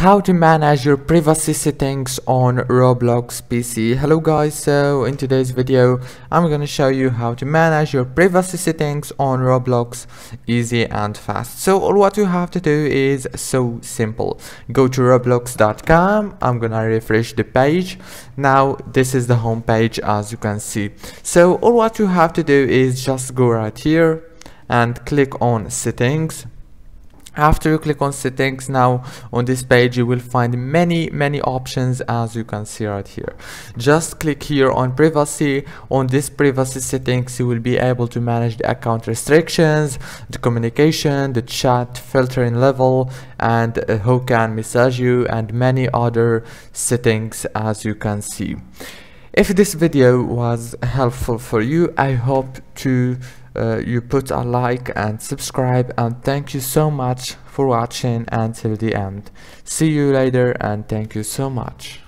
how to manage your privacy settings on roblox pc hello guys so in today's video i'm gonna show you how to manage your privacy settings on roblox easy and fast. So all what you have to do is so simple. Go to roblox.com i'm gonna refresh the page. Now this is the home page as you can see. So all what you have to do is just go right here and click on settings after you click on settings now on this page you will find many many options as you can see right here. Just click here on privacy. On this privacy settings you will be able to manage the account restrictions the communication the chat filtering level and uh, who can message you and many other settings as you can see. If this video was helpful for you i hope to uh, you put a like and subscribe and thank you so much for watching until the end. See you later and thank you so much